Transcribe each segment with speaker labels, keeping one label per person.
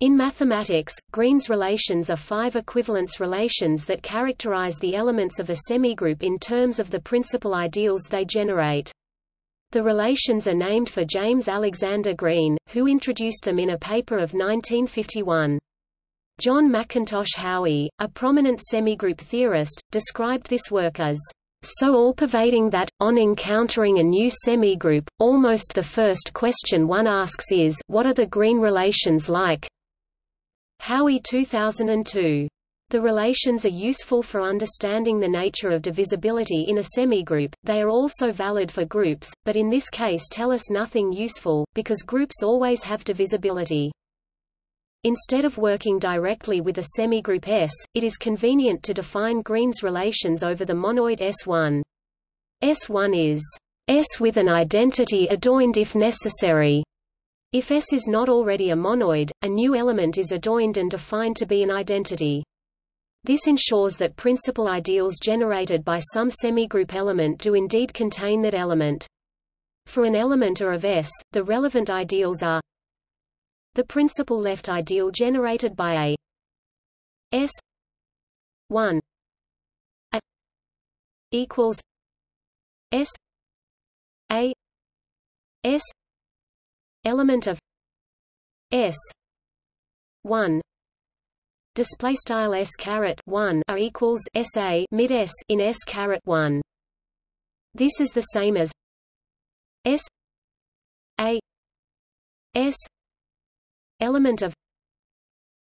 Speaker 1: In mathematics, Green's relations are five equivalence relations that characterize the elements of a semigroup in terms of the principal ideals they generate. The relations are named for James Alexander Green, who introduced them in a paper of 1951. John McIntosh Howie, a prominent semigroup theorist, described this work as so all-pervading that, on encountering a new semigroup, almost the first question one asks is what are the green relations like? Howie 2002. The relations are useful for understanding the nature of divisibility in a semigroup, they are also valid for groups, but in this case tell us nothing useful, because groups always have divisibility. Instead of working directly with a semigroup S, it is convenient to define Green's relations over the monoid S1. S1 is S with an identity adjoined if necessary. If S is not already a monoid, a new element is adjoined and defined to be an identity. This ensures that principal ideals generated by some semigroup element do indeed contain that element. For an element A of S, the relevant ideals are the principal left ideal generated by a S 1 a equals S A S element of S one display style S caret one are equals SA mid S in S caret one. This is the same as S A S element of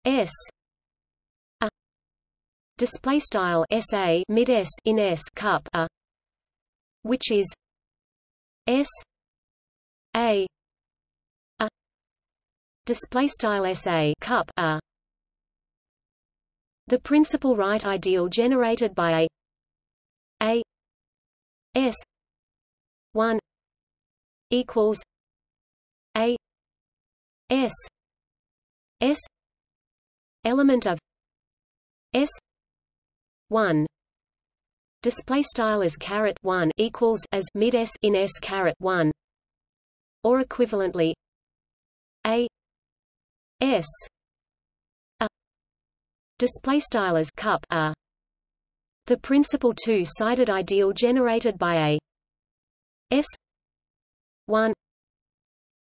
Speaker 1: S a display style SA mid S in S cup a which is S A display style SA cup a. The principal right ideal generated by a. A. S. 1 equals a. S. S. element of s. 1 display style as caret 1 equals as mid s in s caret 1 or equivalently a S. A. Display style as cup a. The principal two-sided ideal generated by a. S. 1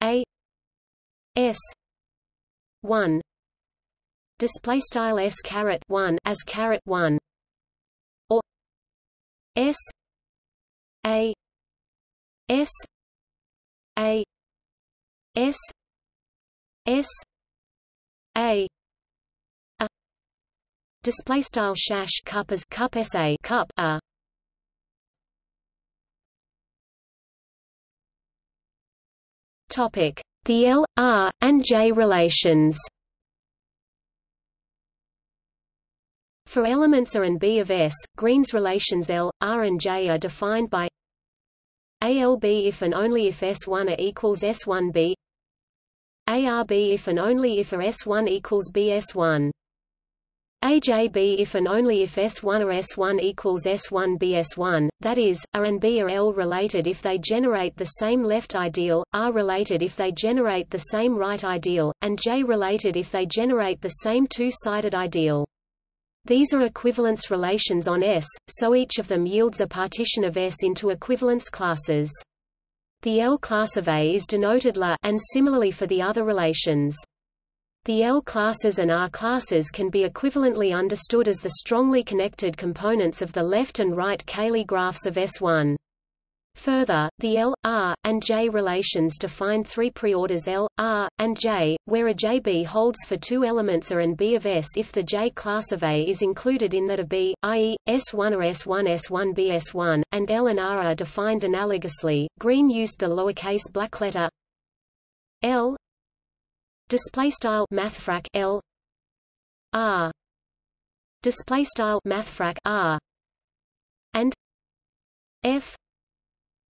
Speaker 1: a. S. 1 display style S caret 1 as caret 1 or S. A. S. A. S. S a. A. Display style shash cup as cup sa cup a. Topic. The L R and J relations. For elements A and B of S, Green's relations L, R and J are defined by ALB if and only if S1 equals S1b ARB if and only if a S1 equals BS1. AJB if and only if S1 or S1 equals S1 BS1, that is, A and B are L related if they generate the same left ideal, R related if they generate the same right ideal, and J related if they generate the same two-sided ideal. These are equivalence relations on S, so each of them yields a partition of S into equivalence classes. The L class of A is denoted La and similarly for the other relations. The L classes and R classes can be equivalently understood as the strongly connected components of the left and right Cayley graphs of S1. Further, the L, R, and J relations define three preorders L, R, and J, where a JB holds for two elements A and B of S if the J class of A is included in that of B, i.e., S1 or S1 S1 B S1, and L and R are defined analogously. Green used the lowercase black letter L display style mathfrak L R display style mathfrak R and F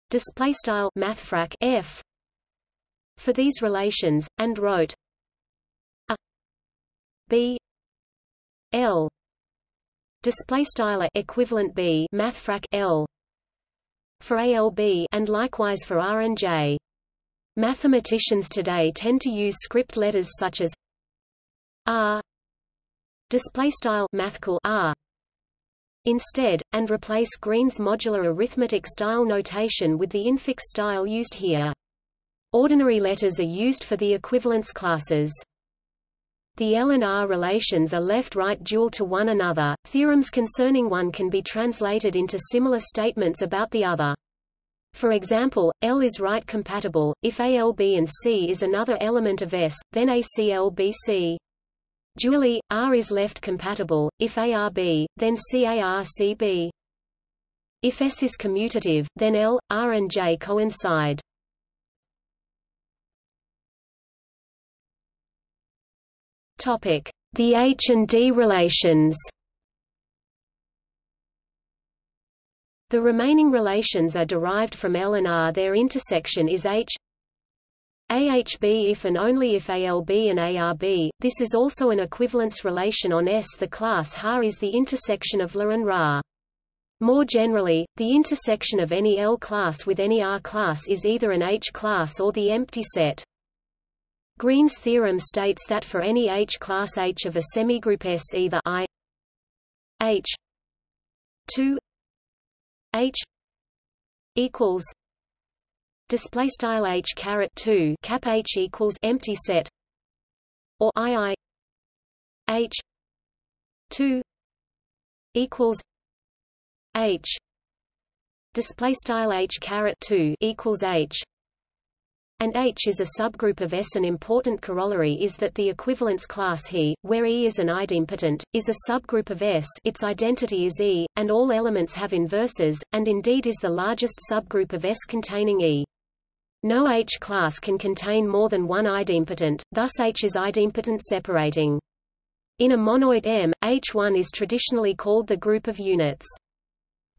Speaker 1: display style mathfrak f for these relations and wrote a b l display style equivalent b mathfrak l for ALB and likewise for R and J. Mathematicians today tend to use script letters such as r display style mathcal r instead, and replace Green's modular arithmetic style notation with the infix style used here. Ordinary letters are used for the equivalence classes. The L and R relations are left-right dual to one another. Theorems concerning one can be translated into similar statements about the other. For example, L is right compatible, if ALB and C is another element of S, then ACLBC. Dually, R is left compatible, if ARB, then CARCB. If S is commutative, then L, R and J coincide. Topic: The H and D relations. The remaining relations are derived from L and R. Their intersection is H AHB if and only if ALB and ARB. This is also an equivalence relation on S. The class Ha is the intersection of La and Ra. More generally, the intersection of any L class with any R class is either an H class or the empty set. Green's theorem states that for any H class H of a semigroup S either I H 2 H equals display style h caret 2 cap h equals empty set or i i h 2 equals h display style h caret 2 equals h and H is a subgroup of S. An important corollary is that the equivalence class He, where E is an idempotent, is a subgroup of S its identity is E, and all elements have inverses, and indeed is the largest subgroup of S containing E. No H class can contain more than one idempotent, thus H is idempotent separating. In a monoid M, H1 is traditionally called the group of units.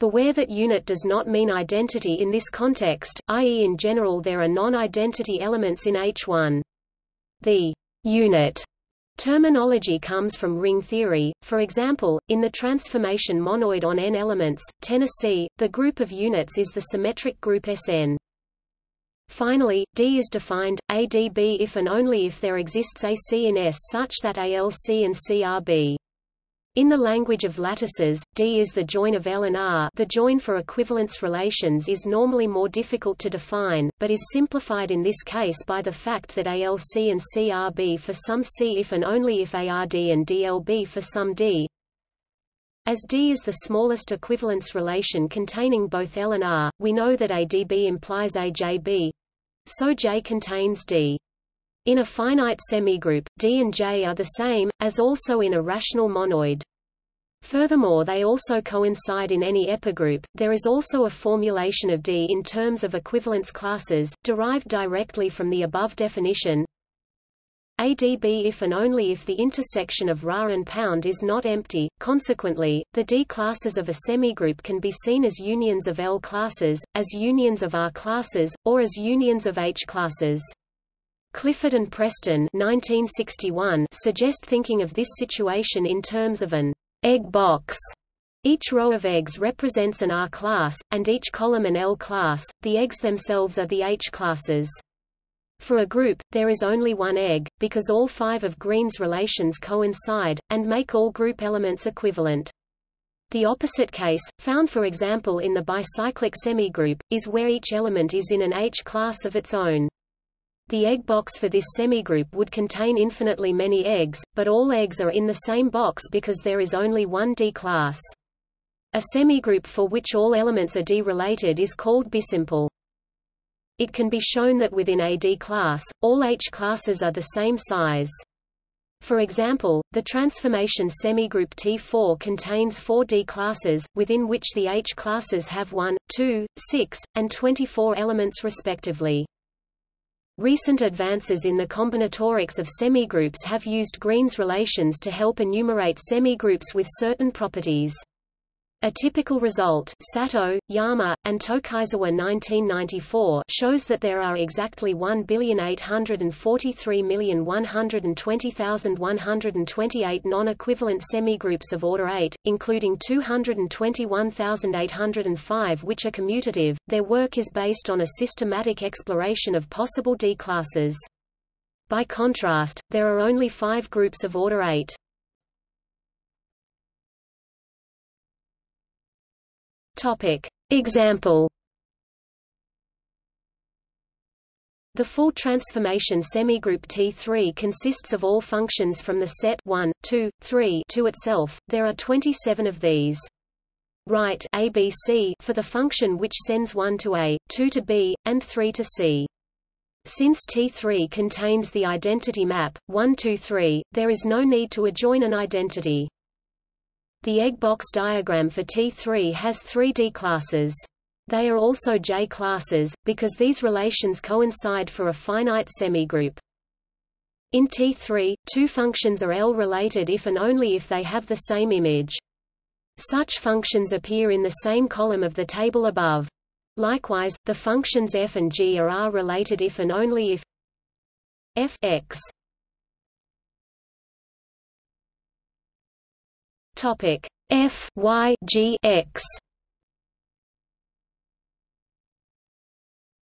Speaker 1: Beware that unit does not mean identity in this context, i.e. in general there are non-identity elements in H1. The unit terminology comes from ring theory, for example, in the transformation monoid on n elements, Tennessee, the group of units is the symmetric group Sn. Finally, D is defined, ADB if and only if there exists a C in S such that ALC and CRB. In the language of lattices, D is the join of L and R the join for equivalence relations is normally more difficult to define, but is simplified in this case by the fact that ALC and CRB for some C if and only if ARD and DLB for some D. As D is the smallest equivalence relation containing both L and R, we know that ADB implies AJB. So J contains D. In a finite semigroup, D and J are the same, as also in a rational monoid. Furthermore they also coincide in any epigroup. There is also a formulation of D in terms of equivalence classes, derived directly from the above definition. ADB if and only if the intersection of Ra and pound is not empty. Consequently, the D classes of a semigroup can be seen as unions of L classes, as unions of R classes, or as unions of H classes. Clifford and Preston 1961 suggest thinking of this situation in terms of an egg box. Each row of eggs represents an R class, and each column an L class. The eggs themselves are the H classes. For a group, there is only one egg, because all five of Green's relations coincide, and make all group elements equivalent. The opposite case, found for example in the bicyclic semigroup, is where each element is in an H class of its own. The egg box for this semigroup would contain infinitely many eggs, but all eggs are in the same box because there is only one D class. A semigroup for which all elements are D-related is called bisimple. It can be shown that within a D class, all H classes are the same size. For example, the transformation semigroup T4 contains four D classes, within which the H classes have 1, 2, 6, and 24 elements respectively. Recent advances in the combinatorics of semigroups have used Green's relations to help enumerate semigroups with certain properties. A typical result Satoh, Yama, and Tokizawa 1994 shows that there are exactly 1,843,120,128 non-equivalent semigroups of order 8, including 221,805 which are commutative. Their work is based on a systematic exploration of possible D classes. By contrast, there are only five groups of order 8. Topic. Example The full transformation semigroup T3 consists of all functions from the set 1, 2, 3 to itself. There are 27 of these. Write ABC for the function which sends 1 to A, 2 to B, and 3 to C. Since T3 contains the identity map 1 2 3, there is no need to adjoin an identity. The egg box diagram for T3 has three D classes. They are also J classes, because these relations coincide for a finite semigroup. In T3, two functions are L-related if and only if they have the same image. Such functions appear in the same column of the table above. Likewise, the functions f and g are R-related if and only if f x Topic F Y G X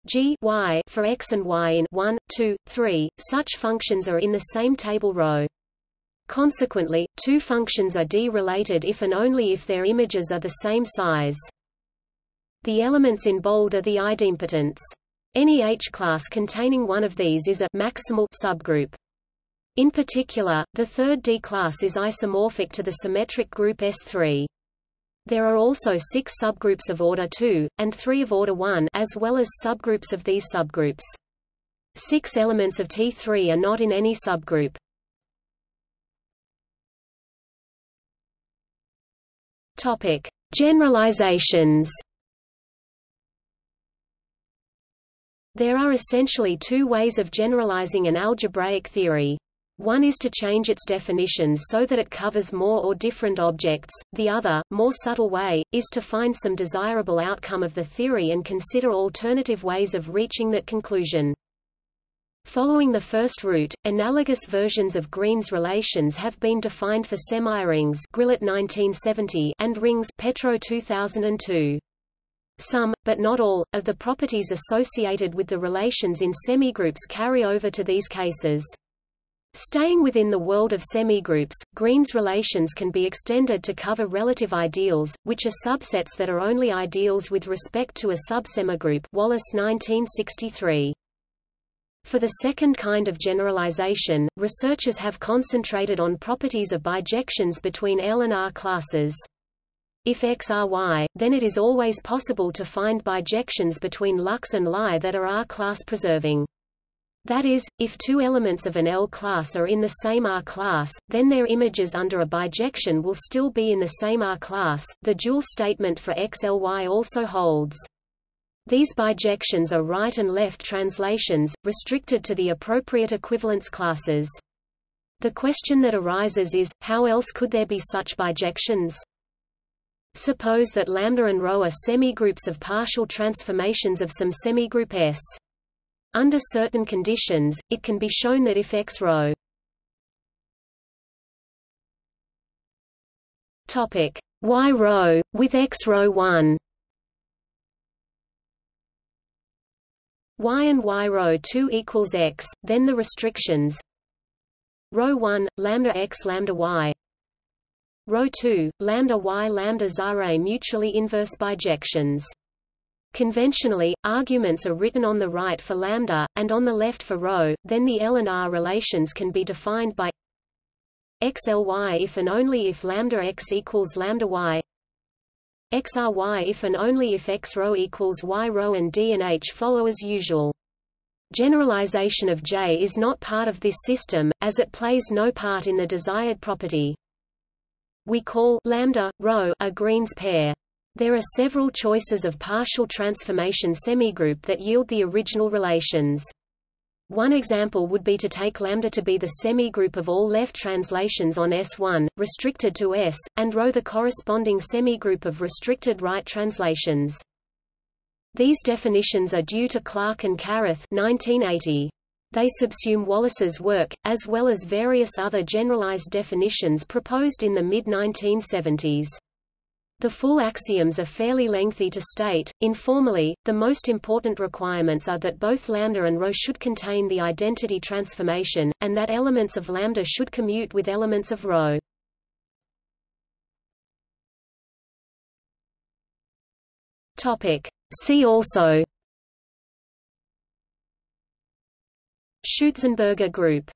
Speaker 1: G y for x and y in 1, 2, 3, such functions are in the same table row. Consequently, two functions are D-related if and only if their images are the same size. The elements in bold are the idempotents. Any H-class containing one of these is a maximal subgroup. In particular, the third D-class is isomorphic to the symmetric group S3. There are also six subgroups of order 2, and three of order 1 as well as subgroups of these subgroups. Six elements of T3 are not in any subgroup. Topic: Generalizations. There are essentially two ways of generalizing an algebraic theory. One is to change its definitions so that it covers more or different objects, the other, more subtle way, is to find some desirable outcome of the theory and consider alternative ways of reaching that conclusion. Following the first route, analogous versions of Green's relations have been defined for semirings Grillet 1970 and rings Petro 2002. Some, but not all, of the properties associated with the relations in semigroups carry over to these cases. Staying within the world of semigroups, Green's relations can be extended to cover relative ideals, which are subsets that are only ideals with respect to a subsemigroup Wallace 1963. For the second kind of generalization, researchers have concentrated on properties of bijections between L and R classes. If X are Y, then it is always possible to find bijections between Lux and Lie that are R-class preserving. That is, if two elements of an L class are in the same R class, then their images under a bijection will still be in the same R class. The dual statement for XLY also holds. These bijections are right and left translations, restricted to the appropriate equivalence classes. The question that arises is, how else could there be such bijections? Suppose that lambda and rho are semigroups of partial transformations of some semigroup S. Under certain conditions, it can be shown that if X rho topic. Y rho with X rho 1 y and y rho 2 equals x, then the restrictions. Rho 1 lambda x lambda y. Rho 2 lambda y lambda zare mutually inverse bijections Conventionally, arguments are written on the right for lambda, and on the left for rho, then the L and R relations can be defined by xly if and only if lambda x equals lambda y xry if and only if x rho equals y rho and d and h follow as usual. Generalization of J is not part of this system, as it plays no part in the desired property. We call lambda, rho a Green's pair. There are several choices of partial transformation semigroup that yield the original relations. One example would be to take lambda to be the semigroup of all left translations on S1, restricted to S, and rho the corresponding semigroup of restricted right translations. These definitions are due to Clark and Carruth 1980. They subsume Wallace's work, as well as various other generalized definitions proposed in the mid-1970s. The full axioms are fairly lengthy to state. Informally, the most important requirements are that both lambda and rho should contain the identity transformation, and that elements of lambda should commute with elements of rho. Topic. See also Schutzenberger group